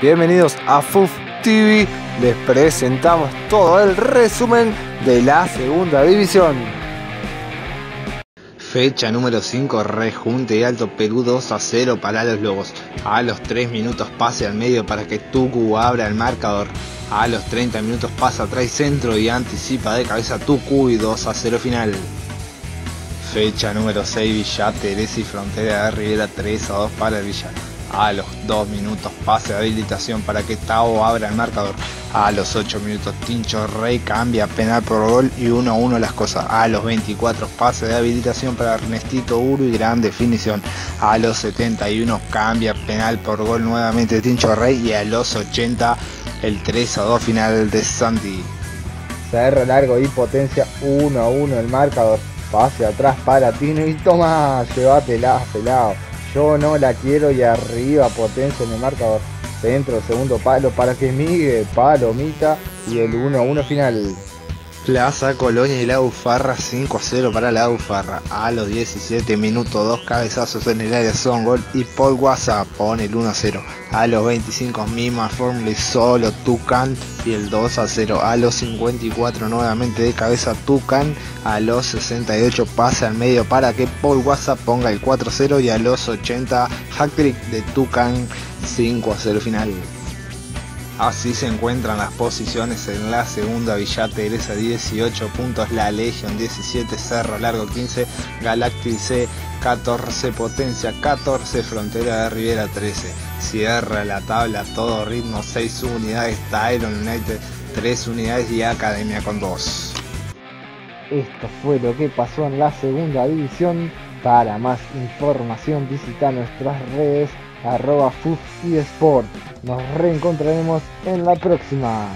Bienvenidos a FUF TV. Les presentamos todo el resumen de la segunda división. Fecha número 5, rejunte y Alto Perú 2 a 0 para los Lobos. A los 3 minutos pase al medio para que Tucu abra el marcador. A los 30 minutos pasa atrás centro y anticipa de cabeza Tucu y 2 a 0 final. Fecha número 6, Villa Teresa y Frontera de Rivera 3 a 2 para el Villa. A los 2 minutos pase de habilitación para que Tao abra el marcador. A los 8 minutos Tincho Rey cambia penal por gol y 1 a 1 las cosas. A los 24 pase de habilitación para Ernestito Uru y gran definición. A los 71 cambia penal por gol nuevamente Tincho Rey y a los 80 el 3 a 2 final de Santi. Cerro largo y potencia 1 a 1 el marcador. Pase atrás para Tino y toma, llévatela, pelado. Yo no la quiero y arriba potencia en el marcador. Centro, segundo palo para que Miguel, palomita y el 1 a 1 final. Plaza Colonia y la Bufarra 5 a 0 para la Bufarra. A los 17 minutos, dos cabezazos en el área son gol y Paul WhatsApp pone el 1 a 0. A los 25 misma fórmula solo Tucan y el 2 a 0. A los 54 nuevamente de cabeza Tucan. A los 68 pasa al medio para que Paul WhatsApp ponga el 4 a 0 y a los 80 hack de Tucan 5 a 0 final. Así se encuentran las posiciones en la segunda Villa Teresa 18 puntos, La Legion 17, Cerro Largo 15, Galactic C 14, Potencia 14, Frontera de Rivera 13. Cierra la tabla todo ritmo 6 unidades, Tyron United 3 unidades y Academia con 2. Esto fue lo que pasó en la segunda división. Para más información visita nuestras redes arroba Sport. Nos reencontraremos en la próxima.